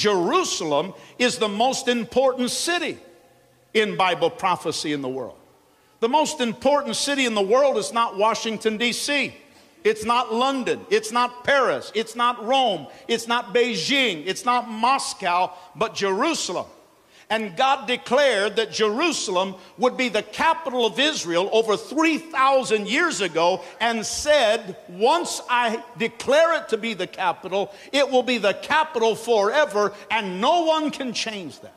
Jerusalem is the most important city in Bible prophecy in the world. The most important city in the world is not Washington, D.C. It's not London. It's not Paris. It's not Rome. It's not Beijing. It's not Moscow, but Jerusalem. And God declared that Jerusalem would be the capital of Israel over 3,000 years ago and said, Once I declare it to be the capital, it will be the capital forever, and no one can change that.